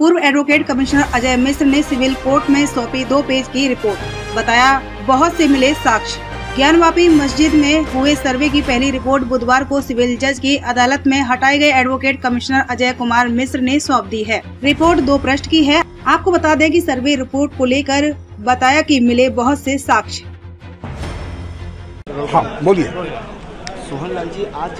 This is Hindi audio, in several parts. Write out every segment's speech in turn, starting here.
पूर्व एडवोकेट कमिश्नर अजय मिश्र ने सिविल कोर्ट में सौंपी दो पेज की रिपोर्ट। बताया बहुत से मिले साक्ष्य। ज्ञानवापी मस्जिद में हुए सर्वे की पहली रिपोर्ट बुधवार को सिविल जज की अदालत में हटाए गए एडवोकेट कमिश्नर अजय कुमार मिश्र ने सौंप दी है। रिपोर्ट दो पृष्ठ की है। आपको बता दें कि सर्वे रिपोर्ट को लेकर बताया कि मिले बहुत से साक्ष्य। हाँ बोलिए। सोहन लाल जी आज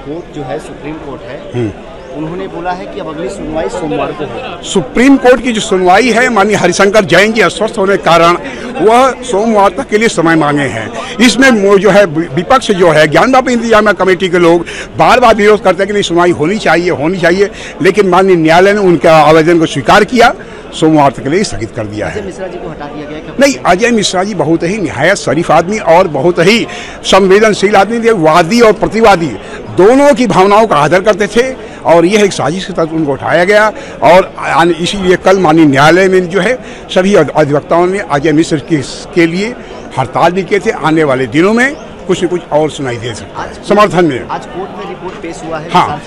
कोर्ट जो है सुप्रीम कोर्ट है। हम्म। उन्होंने बोला है कि अब अगली सुनवाई सोमवार को होगी। सुप्रीम कोर्ट की जो सुनवाई है माननीय हरिशंकर जैन जी अस्वस्थ होने के कारण वह सोमवार तक के लिए समय मांगे हैं। इसमें जो है विपक्ष जो है ज्ञान बापी इंतजामिया कमेटी के लोग बार बार विरोध करते हैं कि नहीं सुनवाई होनी चाहिए होनी चाहिए लेकिन माननीय न्यायालय ने उनका आवेदन को स्वीकार किया सोमवार तक के लिए स्थगित कर दिया है। मिश्रा जी को हटा दिया गया। नहीं अजय मिश्रा जी बहुत ही निहायत शरीफ आदमी और बहुत ही संवेदनशील आदमी थे वादी और प्रतिवादी। दोनों की भावनाओं का आदर करते थे और यह एक साजिश के तहत उनको उठाया गया और इसीलिए कल माननीय न्यायालय में जो है सभी अधिवक्ताओं ने अजय मिश्र के, के लिए हड़ताल भी किए थे। आने वाले दिनों में कुछ न कुछ और सुनाई दे सकते समर्थन में। आज कोर्ट में रिपोर्ट पेश हुआ है। हाँ।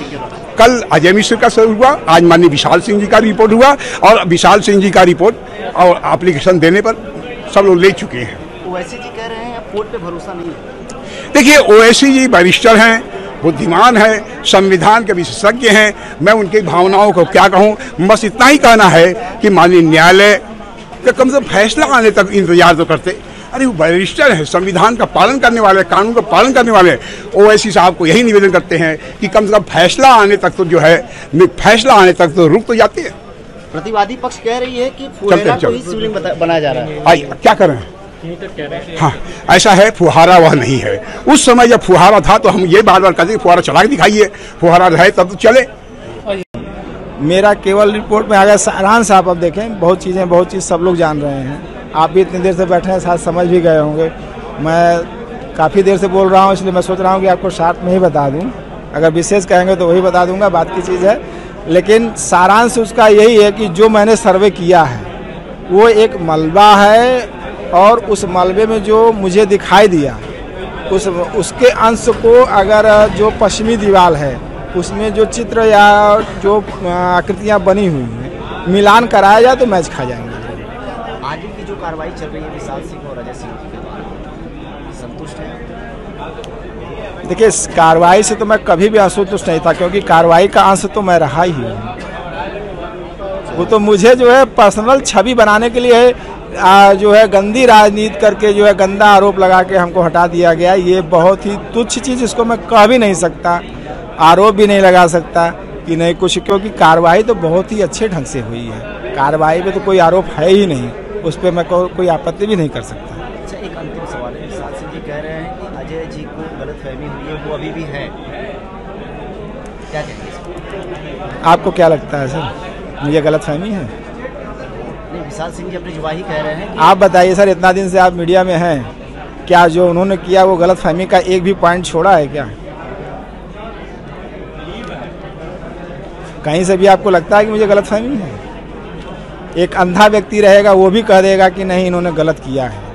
कल अजय मिश्र का सर हुआ आज माननीय विशाल सिंह जी का रिपोर्ट हुआ और विशाल सिंह जी का रिपोर्ट और एप्लीकेशन देने पर सब लोग ले चुके हैं। ओवैसी जी कह रहे हैं कोर्ट पे भरोसा नहीं है। देखिए ओवैसी जी बैरिस्टर हैं बुद्धिमान है संविधान के विशेषज्ञ हैं मैं उनकी भावनाओं को क्या कहूँ? बस इतना ही कहना है कि माननीय न्यायालय का कम से कम फैसला आने तक इंतज़ार तो करते। अरे वो बैरिस्टर है संविधान का पालन करने वाले कानून का पालन करने वाले ओवैसी साहब को यही निवेदन करते हैं कि कम से कम फैसला आने तक तो जो है फैसला आने तक तो रुक तो जाती है। प्रतिवादी पक्ष कह रही है कि को। ही बनाया जा रहा है। आई क्या करें? हाँ ऐसा है, फुहारा वह नहीं है। उस समय जब फुहारा था तो हम ये बार बार कहते फुहारा चला के दिखाइए। फुहारा रहे तब तो चले। मेरा केवल रिपोर्ट में आ गया सारांश आप अब देखें, बहुत चीज़ें, बहुत चीज़ सब लोग जान रहे हैं। आप भी इतनी देर से बैठे हैं साथ समझ भी गए होंगे। मैं काफ़ी देर से बोल रहा हूँ, इसलिए मैं सोच रहा हूँ कि आपको शार्ट में ही बता दूँ। अगर विशेष कहेंगे तो वही बता दूँगा, बात की चीज़ है। लेकिन सारांश उसका यही है कि जो मैंने सर्वे किया है, वो एक मलबा है और उस मलबे में जो मुझे दिखाई दिया उस उसके अंश को अगर जो पश्चिमी दीवार है उसमें जो चित्र या जो आकृतियाँ बनी हुई हैं मिलान कराया जाए तो मैच खा जाएँगे। आगे की जो कार्रवाई चल रही है विशाल सिंह और अजय सिंह के संतुष्ट है? देखिए इस कार्रवाई से तो मैं कभी भी असंतुष्ट नहीं था क्योंकि कार्रवाई का अंश तो मैं रहा ही हूँ। वो तो मुझे जो है पर्सनल छवि बनाने के लिए आ, जो है गंदी राजनीति करके जो है गंदा आरोप लगा के हमको हटा दिया गया। ये बहुत ही तुच्छ चीज़ इसको मैं कह भी नहीं सकता आरोप भी नहीं लगा सकता कि नहीं कुछ क्योंकि कार्रवाई तो बहुत ही अच्छे ढंग से हुई है। कार्रवाई में तो कोई आरोप है ही नहीं उस पर मैं को, कोई आपत्ति भी नहीं कर सकता। अच्छा एक अंतिम सवाल है जी कह रहे हैं कि अजय जी को हुई है वो अभी भी है। क्या कहेंगे आपको क्या लगता है सर? मुझे गलत फहमी है? विशाल सिंह जी अपनी ही कह रहे हैं आप बताइए सर, इतना दिन से आप मीडिया में हैं। क्या जो उन्होंने किया, वो गलत फहमी का एक भी पॉइंट छोड़ा है क्या? कहीं से भी आपको लगता है कि मुझे गलत फहमी है? एक अंधा व्यक्ति रहेगा, वो भी कह देगा कि नहीं, इन्होंने गलत किया है।